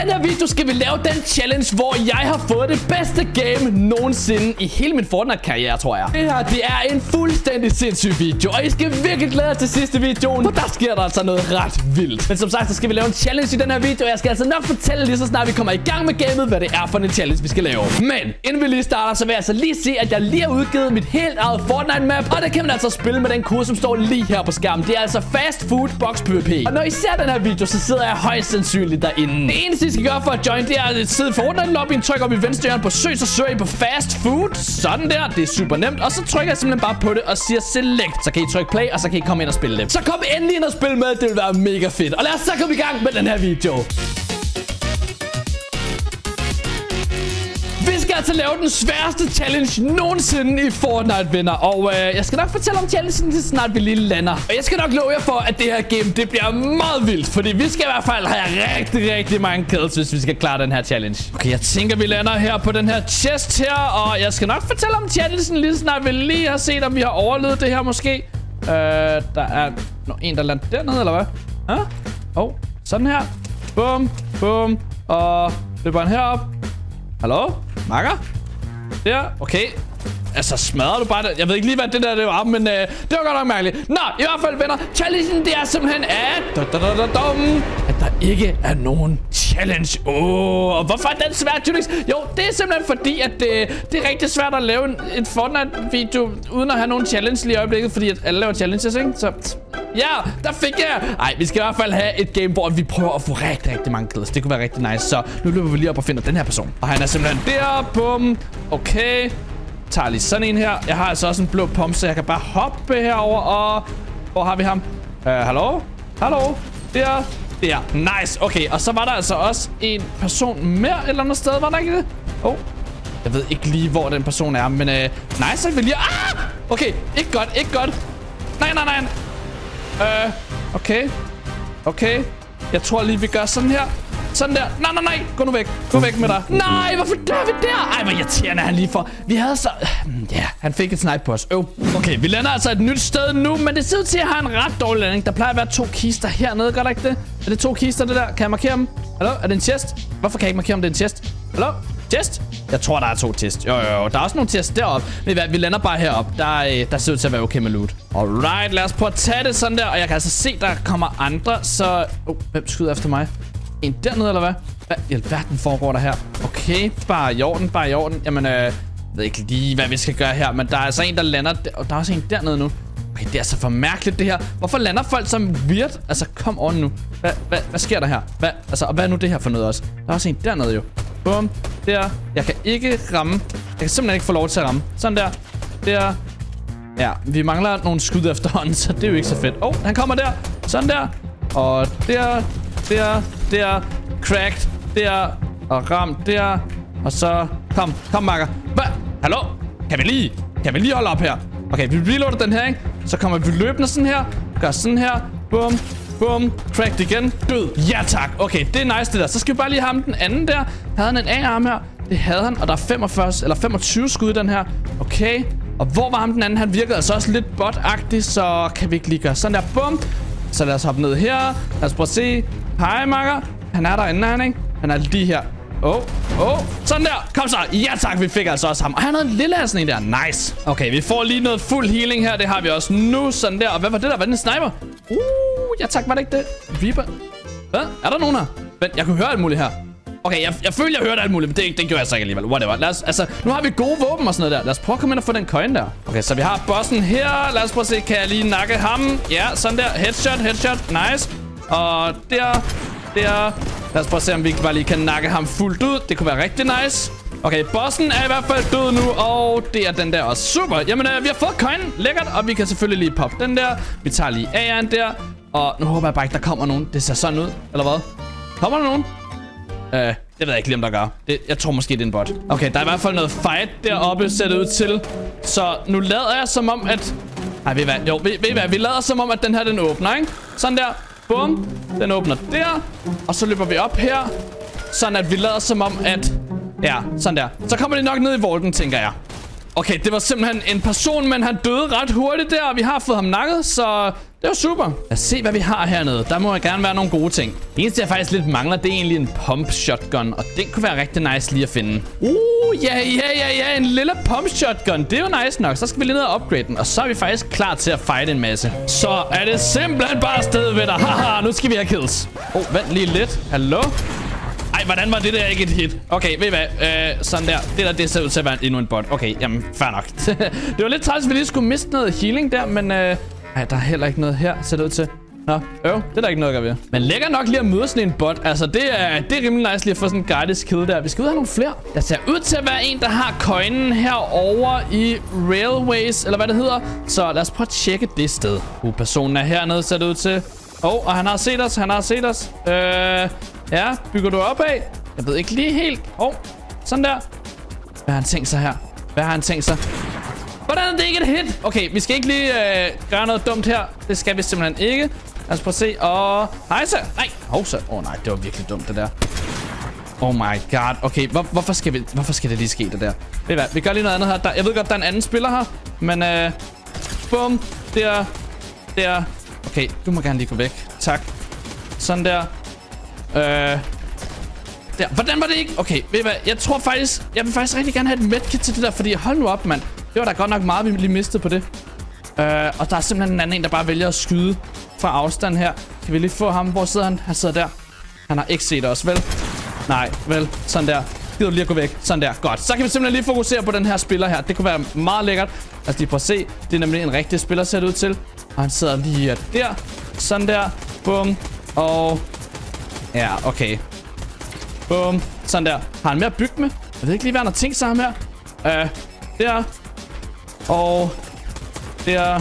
den her video skal vi lave den challenge, hvor jeg har fået det bedste game nogensinde i hele min Fortnite-karriere, tror jeg. Det her, det er en fuldstændig sindssyg video, og I skal virkelig glæde jer til sidste videoen, for der sker der altså noget ret vildt. Men som sagt, så skal vi lave en challenge i den her video, og jeg skal altså nok fortælle lige så snart vi kommer i gang med gamet, hvad det er for en challenge, vi skal lave. Men inden vi lige starter, så vil jeg altså lige se, at jeg lige har udgivet mit helt eget Fortnite-map, og det kan man altså spille med den kode, som står lige her på skærmen. Det er altså Fast Food Box PvP. Og når I ser den her video, så sidder jeg højst sandsynligt derinde. Det eneste, i skal gøre for at join, det er at sidde i Fortnite-lobbyen, trykke op i venstre hjørne på søg, så søger I på Fast Food. Sådan der, det er super nemt. Og så trykker jeg simpelthen bare på det og siger Select. Så kan I trykke play, og så kan I komme ind og spille det. Så kom endelig ind og spil med, det vil være mega fedt. Og lad os så komme i gang med den her video. Skal altså lave den sværeste challenge nogensinde i Fortnite, venner. Og øh, jeg skal nok fortælle om challengen, så snart vi lige lander. Og jeg skal nok love jer for, at det her game, det bliver meget vildt. Fordi vi skal i hvert fald have rigtig, rigtig mange kills, hvis vi skal klare den her challenge. Okay, jeg tænker, vi lander her på den her chest her. Og jeg skal nok fortælle om challengen, lige snart vi lige har set, om vi har overlevet det her måske. Øh, der er no, en, der lander dernede, eller hvad? Huh? Oh, sådan her. Bum, bum. Og løber han herop. Hallo? Makker? Der, okay. Altså, smadrer du bare det? Jeg ved ikke lige, hvad det der det var, men øh, det var godt nok mærkeligt. Nå, i hvert fald, venner. Challengen, det er simpelthen, at, da, da, da, da, dum, at der ikke er nogen challenge. Åh, oh, og hvorfor er den svær, Junix? Jo, det er simpelthen fordi, at øh, det er rigtig svært at lave en, en Fortnite-video, uden at have nogen challenge lige i øjeblikket, fordi at alle laver challenges, ikke? Så, ja, der fik jeg. Ej, vi skal i hvert fald have et game, hvor vi prøver at få rigtig, rigtig mange kills. Det kunne være rigtig nice. Så nu løber vi lige op og finder den her person. Og han er simpelthen der. Bum. Okay tager lige sådan en her. Jeg har altså også en blå pump, så jeg kan bare hoppe herover og... Hvor har vi ham? Uh, hallo? Hallo? Der. Der. Nice. Okay, og så var der altså også en person mere et eller andet sted, var der ikke det? Oh. Jeg ved ikke lige, hvor den person er, men uh, nice, så vi lige... Ah! Okay, ikke godt, ikke godt. Nej, nej, nej. Uh, okay. Okay. Jeg tror lige, vi gør sådan her. Sådan der. Nej, nej, nej. Gå nu væk. Gå væk med dig. Nej, hvorfor dør vi der? Ej, hvor irriterende han lige for. Vi havde så... Ja, han fik et snipe på os. Øv. Okay, vi lander altså et nyt sted nu, men det ser ud til at have en ret dårlig landing. Der plejer at være to kister hernede, gør der ikke det? Er det to kister, det der? Kan jeg markere dem? Hallo? Er det en chest? Hvorfor kan jeg ikke markere, om det er en chest? Hallo? Chest? Jeg tror, der er to test. Jo, jo, jo. Der er også nogle test deroppe. Men hvad, vi lander bare heroppe. Der, øh, der ser ud til at være okay med loot. Alright, lad os prøve at tage det sådan der. Og jeg kan altså se, der kommer andre. Så... Oh, hvem skyder efter mig? En dernede, eller hvad? Hvad i alverden foregår der her? Okay, bare i orden, bare i orden. Jamen, øh, jeg ved ikke lige, hvad vi skal gøre her, men der er altså en, der lander, der, og der er også en dernede nu. Okay, det er altså for mærkeligt, det her. Hvorfor lander folk som weird? Altså, kom on nu. Hvad, hvad, hvad sker der her? Hvad, altså, og hvad er nu det her for noget også? Der er også en dernede jo. Bum. Der. Jeg kan ikke ramme. Jeg kan simpelthen ikke få lov til at ramme. Sådan der. Der. Ja, vi mangler nogle skud efterhånden, så det er jo ikke så fedt. Åh, oh, han kommer der. Sådan der. Og der. Der. Der. Cracked. Der. Og ramt der. Og så... Kom. Kom, makker. Hvad? Hallo? Kan vi lige... Kan vi lige holde op her? Okay, vi reloader den her, ikke? Så kommer vi løbende sådan her. Gør sådan her. Bum. Bum. Cracked igen. Død. Ja, tak. Okay, det er nice det der. Så skal vi bare lige have ham den anden der. Havde han en A-arm her? Det havde han. Og der er 45, eller 25 skud i den her. Okay. Og hvor var ham den anden? Han virkede altså også lidt bot så kan vi ikke lige gøre sådan der. Bum. Så lad os hoppe ned her. Lad os prøve at se. Hej, makker. Han er derinde, han ikke? Han er lige her. Åh, oh, åh. Oh. Sådan der. Kom så. Ja tak, vi fik altså også ham. Og han havde en lille af sådan en der. Nice. Okay, vi får lige noget fuld healing her. Det har vi også nu. Sådan der. Og hvad var det der? Var det en sniper? Uh, ja tak, var det ikke det? Reaper. Hvad? Er der nogen her? Vent, jeg kunne høre alt muligt her. Okay, jeg, jeg føler, jeg hørte alt muligt, men det, det gjorde jeg så ikke alligevel. Whatever. Lad os, altså, nu har vi gode våben og sådan noget der. Lad os prøve at komme ind og få den coin der. Okay, så vi har bossen her. Lad os prøve at se, kan jeg lige nakke ham? Ja, sådan der. Headshot, headshot. Nice. Og der, der. Lad os prøve at se, om vi bare lige kan nakke ham fuldt ud. Det kunne være rigtig nice. Okay, bossen er i hvert fald død nu, og det er den der også. Super. Jamen, øh, vi har fået coin. Lækkert, og vi kan selvfølgelig lige poppe den der. Vi tager lige A'eren der. Og nu håber jeg bare ikke, der kommer nogen. Det ser sådan ud, eller hvad? Kommer der nogen? Øh, det ved jeg ikke lige, om der gør. Det, jeg tror måske, det er en bot. Okay, der er i hvert fald noget fight deroppe, ser det ud til. Så nu lader jeg som om, at... Ej, ved I hvad? Jo, ved, ved I hvad? Vi lader som om, at den her, den åbner, ikke? Sådan der. Bum. Den åbner der. Og så løber vi op her. Sådan at vi lader som om, at... Ja, sådan der. Så kommer de nok ned i volden, tænker jeg. Okay, det var simpelthen en person, men han døde ret hurtigt der, og vi har fået ham nakket, så det var super. Lad os se, hvad vi har hernede. Der må gerne være nogle gode ting. Det eneste, jeg faktisk lidt mangler, det er egentlig en pump shotgun. Og den kunne være rigtig nice lige at finde. Uh, ja, ja, ja, ja. En lille pump shotgun. Det er jo nice nok. Så skal vi lige ned og upgrade den. Og så er vi faktisk klar til at fight en masse. Så er det simpelthen bare sted ved dig. Haha, nu skal vi have kills. Oh, vent lige lidt. Hallo? Ej, hvordan var det der ikke et hit? Okay, ved I hvad? Øh, sådan der. Det der, det ser ud til at være endnu en bot. Okay, jamen, fair nok. det var lidt træls, at vi lige skulle miste noget healing der, men... Øh, ej, der er heller ikke noget her, ser det ud til. Nå, øv, det er der ikke noget at gøre ved. Men lækker nok lige at møde sådan en bot. Altså, det er, det er rimelig nice lige at få sådan en gratis kill der. Vi skal ud have nogle flere. Der ser ud til at være en, der har coinen herover i Railways, eller hvad det hedder. Så lad os prøve at tjekke det sted. Uh, personen er hernede, ser det ud til. Oh, og han har set os, han har set os. Øh, ja, bygger du op af? Jeg ved ikke lige helt. Åh, oh, sådan der. Hvad har han tænkt sig her? Hvad har han tænkt sig? Hvordan er det ikke et hit? Okay, vi skal ikke lige øh, gøre noget dumt her. Det skal vi simpelthen ikke. Lad os prøve at se. Og... Hej så. Nej. Hov så. Åh oh, nej, det var virkelig dumt det der. Oh my god. Okay, hvor, hvorfor, skal vi, hvorfor skal det lige ske det der? Ved hvad? Vi gør lige noget andet her. Der, jeg ved godt, der er en anden spiller her. Men øh... Bum. Der. Der. Okay, du må gerne lige gå væk. Tak. Sådan der. Øh... Der. Hvordan var det ikke? Okay, ved I hvad? Jeg tror faktisk... Jeg vil faktisk rigtig gerne have et medkit til det der, fordi hold nu op, mand. Det var da godt nok meget, vi lige mistede på det. Uh, og der er simpelthen en anden en, der bare vælger at skyde fra afstand her. Kan vi lige få ham? Hvor sidder han? Han sidder der. Han har ikke set os, vel? Nej, vel? Sådan der. Gider du lige at gå væk? Sådan der. Godt. Så kan vi simpelthen lige fokusere på den her spiller her. Det kunne være meget lækkert. Lad os lige prøve at se. Det er nemlig en rigtig spiller, ser det ud til. Og han sidder lige der. Sådan der. Bum. Og... Ja, okay. Bum. Sådan der. Har han mere at bygge med? Jeg ved ikke lige, hvad han har tænkt sig ham her. Uh, der. Og der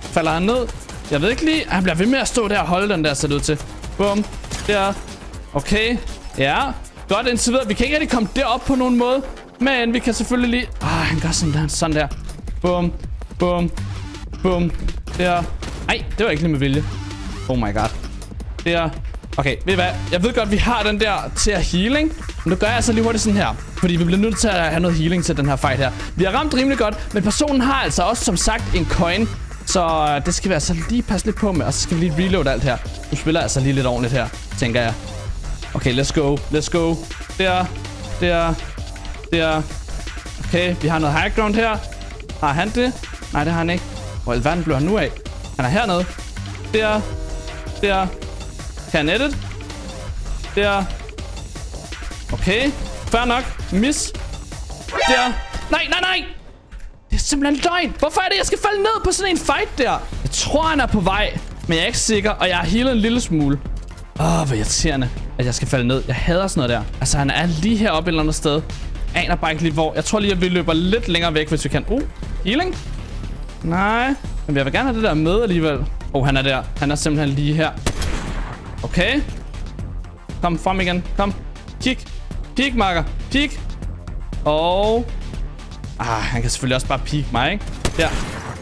falder han ned. Jeg ved ikke lige. Han bliver ved med at stå der og holde den der, ser det ud til. Bum. Der. Okay. Ja. Godt indtil videre. Vi kan ikke rigtig komme derop på nogen måde. Men vi kan selvfølgelig lige... Ah, han gør sådan der. Sådan der. Bum. Bum. Bum. Der. Ej, det var ikke lige med vilje. Oh my god. Der. Okay, ved I hvad? Jeg ved godt, vi har den der til at healing. Men nu gør jeg altså lige hurtigt sådan her. Fordi vi bliver nødt til at have noget healing til den her fight her. Vi har ramt rimelig godt, men personen har altså også som sagt en coin. Så øh, det skal vi altså lige passe lidt på med. Og så skal vi lige reload alt her. Du spiller altså lige lidt ordentligt her, tænker jeg. Okay, let's go. Let's go. Der. Der. Der. Okay, vi har noget high ground her. Har han det? Nej, det har han ikke. Hvor i blev han nu af? Han er hernede. Der. Der. Kan jeg nettet? Der. Okay. Fair nok. Miss. Der. Nej, nej, nej. Det er simpelthen løgn. Hvorfor er det, jeg skal falde ned på sådan en fight der? Jeg tror, han er på vej. Men jeg er ikke sikker, og jeg har healet en lille smule. Åh, oh, hvor irriterende, at jeg skal falde ned. Jeg hader sådan noget der. Altså, han er lige heroppe et eller andet sted. Aner bare ikke lige hvor. Jeg tror lige, at vi løber lidt længere væk, hvis vi kan. Uh, healing. Nej. Men jeg vil gerne have det der med alligevel. Oh, han er der. Han er simpelthen lige her. Okay. Kom, frem igen. Kom. Kig. Peak, marker. Peak. Og... Ah, han kan selvfølgelig også bare peak mig, ikke? Der.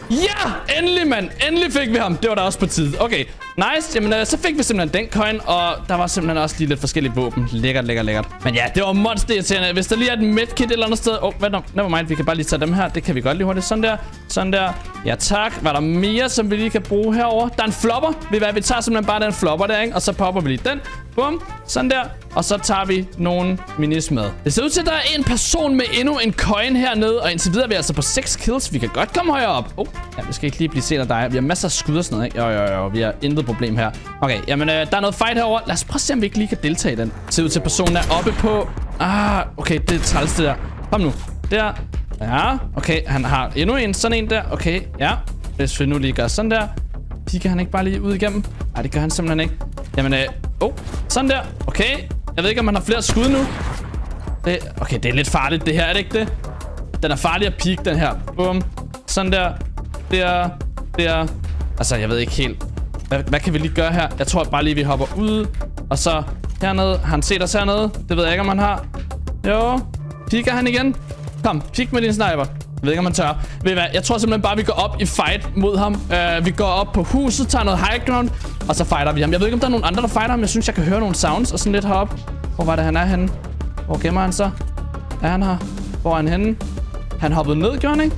Ja! Endelig, mand! Endelig fik vi ham. Det var da også på tide. Okay, nice. Jamen, øh, så fik vi simpelthen den coin, og der var simpelthen også lige lidt forskellige våben. Lækkert, lækkert, lækkert. Men ja, det var monster irriterende. Hvis der lige er et medkit et eller andet sted... Åh, oh, vent never mind. Vi kan bare lige tage dem her. Det kan vi godt lige hurtigt. Sådan der. Sådan der. Ja, tak. Var der mere, som vi lige kan bruge herover? Der er en flopper. Vi, hvad, vi tager simpelthen bare den flopper der, ikke? Og så popper vi lige den. Bum. Sådan der. Og så tager vi nogle minis med. Det ser ud til, at der er en person med endnu en coin hernede. Og indtil videre er vi altså på 6 kills. Vi kan godt komme højere op. Oh, ja, vi skal ikke lige blive set af dig. Vi har masser af skud og sådan noget, ikke? Jo, jo, jo. Vi har intet problem her. Okay, jamen, øh, der er noget fight herover. Lad os prøve at se, om vi ikke lige kan deltage i den. Se ud til, at personen er oppe på... Ah, okay, det er træls det der. Kom nu. Der. Ja, okay. Han har endnu en sådan en der. Okay, ja. Hvis vi nu lige gør sådan der. Kigger han ikke bare lige ud igennem? Nej, det gør han simpelthen ikke. Jamen, øh... Oh, sådan der. Okay. Jeg ved ikke, om han har flere skud nu. Det, okay, det er lidt farligt, det her. Er det ikke det? Den er farlig at peak, den her. Bum. Sådan der. Der. Der. Altså, jeg ved ikke helt. Hvad, hvad kan vi lige gøre her? Jeg tror bare lige, vi hopper ud. Og så hernede. Har han set os hernede? Det ved jeg ikke, om han har. Jo. Piker han igen? Kom, pik med din sniper. Jeg ved ikke, om han tør. Ved I hvad? Jeg tror simpelthen bare, vi går op i fight mod ham. Uh, vi går op på huset, tager noget high ground, og så fighter vi ham. Jeg ved ikke, om der er nogen andre, der fighter ham. Jeg synes, jeg kan høre nogle sounds og sådan lidt heroppe. Hvor var det, han er henne? Hvor gemmer han så? Er han her? Hvor er han henne? Han hoppede ned, gjorde han ikke?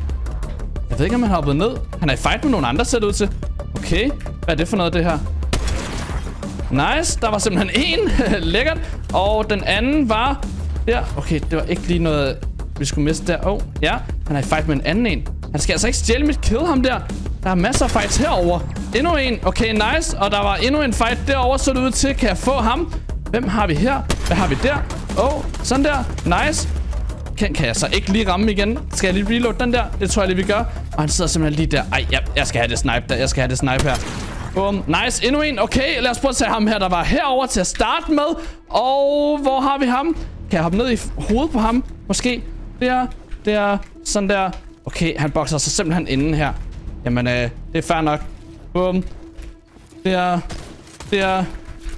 Jeg ved ikke, om han hoppede ned. Han er i fight med nogle andre, ser det ud til. Okay. Hvad er det for noget, det her? Nice. Der var simpelthen en. Lækkert. Og den anden var... Der. Okay, det var ikke lige noget, vi skulle miste der. Åh, oh, ja. Han er i fight med en anden en. Han skal altså ikke stjæle mit kill, ham der. Der er masser af fights herover. Endnu en. Okay, nice. Og der var endnu en fight derover, så det ud til. Kan jeg få ham? Hvem har vi her? Hvad har vi der? Åh, oh, sådan der. Nice. Kan, kan jeg så ikke lige ramme igen? Skal jeg lige reload den der? Det tror jeg lige, vi gør. Og han sidder simpelthen lige der. Ej, jeg, jeg skal have det snipe der. Jeg skal have det snipe her. Boom. Nice. Endnu en. Okay, lad os prøve at tage ham her, der var herover til at starte med. Og hvor har vi ham? Kan jeg hoppe ned i hovedet på ham? Måske. Der. Der. Sådan der. Okay, han bokser sig simpelthen inden her. Jamen, øh, det er fair nok. Bum. Der. Der.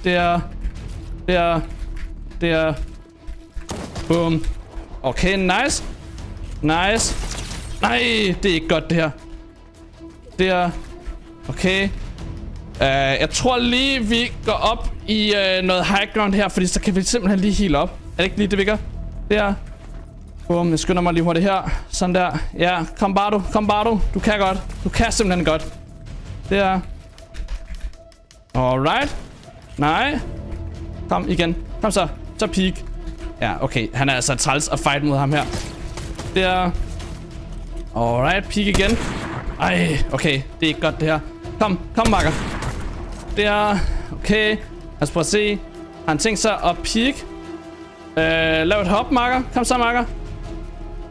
Der. Der. Der. Bum. Okay, nice. Nice. Nej, det er ikke godt, det her. Der. Okay. Uh, jeg tror lige, vi går op i uh, noget high ground her, fordi så kan vi simpelthen lige heal op. Er det ikke lige det, vi gør? Der. Bum, jeg skynder mig lige hurtigt her. Sådan der. Ja, kom bare du. Kom bare du. Du kan godt. Du kan simpelthen godt. Der. Alright. Nej. Kom igen. Kom så. Så peak. Ja, okay. Han er altså træls at fight mod ham her. Der. Alright, peak igen. Ej, okay. Det er ikke godt, det her. Kom, kom, makker. Der. Okay. Lad os prøve at se. Har han tænkt sig at peak? Øh, lav et hop, makker. Kom så, makker.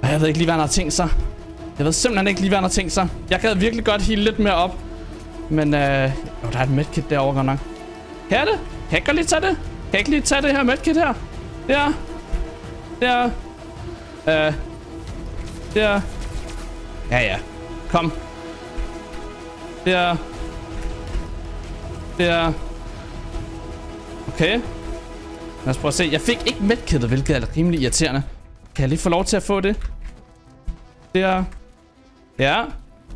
Jeg ved ikke lige, hvad han har tænkt sig. Jeg ved simpelthen ikke lige, hvad han har tænkt sig. Jeg gad virkelig godt hele lidt mere op. Men, øh... Jo, der er et medkit derovre godt nok. Kan jeg det? Kan jeg ikke lige tage det? Kan jeg ikke lige tage det her medkit her? Der. Der. Øh. Der. Ja, ja. Kom. Der. Der. Okay. Lad os prøve at se. Jeg fik ikke medkittet, hvilket er rimelig irriterende. Kan jeg lige få lov til at få det? Der. Ja.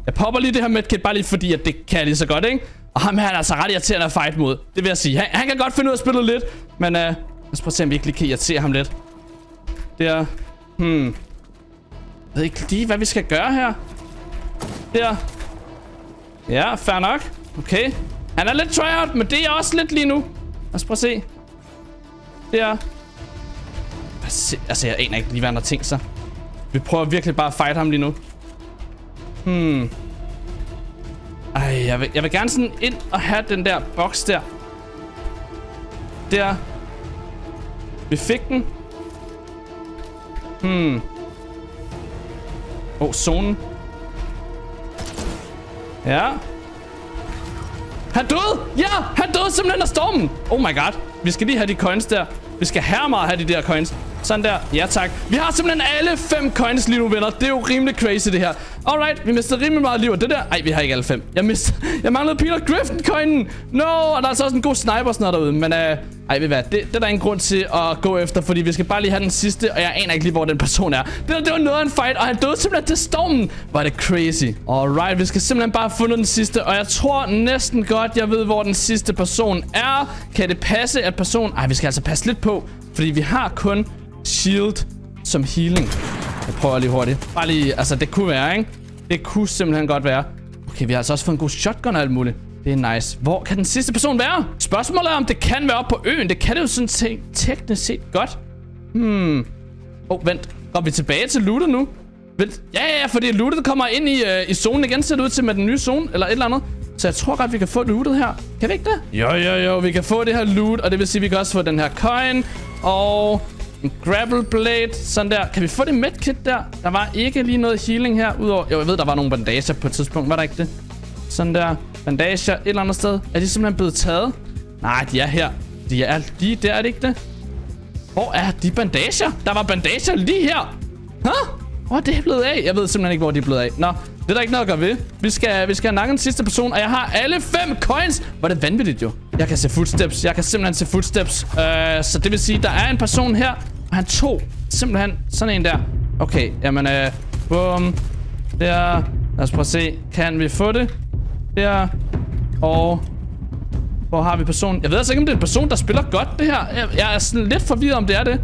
Jeg popper lige det her medkit, bare lige fordi, at det kan jeg lige så godt, ikke? Og ham her er altså ret irriterende at fight mod. Det vil jeg sige. Han, han kan godt finde ud af at spille lidt. Men uh, lad os prøve at se, om vi ikke lige kan irritere ham lidt. Der. Hmm. Jeg ved ikke lige, hvad vi skal gøre her. Der. Ja, fair nok. Okay. Han er lidt tryout, men det er også lidt lige nu. Lad os prøve at se. Der. Altså, jeg aner ikke lige, hvad han har tænkt sig. Vi prøver virkelig bare at fight ham lige nu. Hmm. Ej, jeg vil, jeg vil gerne sådan ind og have den der boks der. Der. Vi fik den. Hmm. Åh, oh, zonen. Ja. Han døde! Ja, han døde simpelthen af stormen. Oh my god. Vi skal lige have de coins der. Vi skal her meget have de der coins. Sådan der. Ja, tak. Vi har simpelthen alle fem coins lige nu, venner. Det er jo rimelig crazy, det her. Alright, vi mister rimelig meget liv. Og det der... Ej, vi har ikke alle fem. Jeg mister... Jeg manglede Peter Griffin-coinen. No! Og der er altså også en god sniper sådan derude. Men øh... ej, ved hvad? Det, det er der ingen grund til at gå efter, fordi vi skal bare lige have den sidste, og jeg aner ikke lige, hvor den person er. Det, det var noget af en fight, og han døde simpelthen til stormen. Var det crazy. Alright, vi skal simpelthen bare have fundet den sidste, og jeg tror næsten godt, jeg ved, hvor den sidste person er. Kan det passe, at person... Ej, vi skal altså passe lidt på, fordi vi har kun shield som healing. Jeg prøver lige hurtigt. Bare lige, altså det kunne være, ikke? Det kunne simpelthen godt være. Okay, vi har altså også fået en god shotgun og alt muligt. Det er nice. Hvor kan den sidste person være? Spørgsmålet er, om det kan være oppe på øen. Det kan det jo sådan te teknisk set godt. Hmm. Åh, oh, vent. Går vi tilbage til lootet nu? Vent. Ja, ja, ja, fordi lootet kommer ind i, øh, i zonen igen, ser det ud til med den nye zone, eller et eller andet. Så jeg tror godt, vi kan få lootet her. Kan vi ikke det? Jo, jo, jo. Vi kan få det her loot, og det vil sige, at vi kan også få den her coin. Og en gravel blade. Sådan der. Kan vi få det medkit der? Der var ikke lige noget healing her. Udover... Jo, jeg ved, der var nogle bandager på et tidspunkt. Var der ikke det? Sådan der. Bandager et eller andet sted. Er de simpelthen blevet taget? Nej, de er her. De er lige der, er det ikke det? Hvor er de bandager? Der var bandager lige her. Hå? Hvor er det blevet af? Jeg ved simpelthen ikke, hvor de er blevet af. Nå, det er der ikke noget at gøre ved. Vi skal, vi skal nakke den sidste person, og jeg har alle fem coins. Var det vanvittigt jo. Jeg kan se footsteps. Jeg kan simpelthen se footsteps. Uh, så det vil sige, der er en person her, og han tog simpelthen sådan en der. Okay, jamen, øh, bum. Der. Lad os prøve at se. Kan vi få det? Der. Og... Hvor har vi personen? Jeg ved altså ikke, om det er en person, der spiller godt, det her. Jeg, jeg er sådan lidt forvirret, om det er det.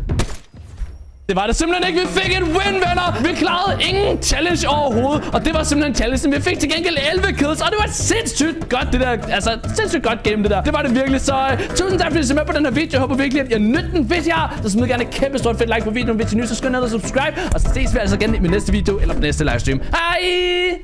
Det var det simpelthen ikke. Vi fik et win, venner. Vi klarede ingen challenge overhovedet. Og det var simpelthen challengen. Vi fik til gengæld 11 kills. Og det var sindssygt godt, det der. Altså, sindssygt godt game, det der. Det var det virkelig. Så uh, tusind tak, fordi I så med på den her video. Jeg håber virkelig, at jeg nødte den. Hvis jeg har, så smid gerne et kæmpe stort fedt like på videoen. Hvis I er ny, så skynd ned og subscribe. Og så ses vi altså igen i min næste video eller på næste livestream. Hej!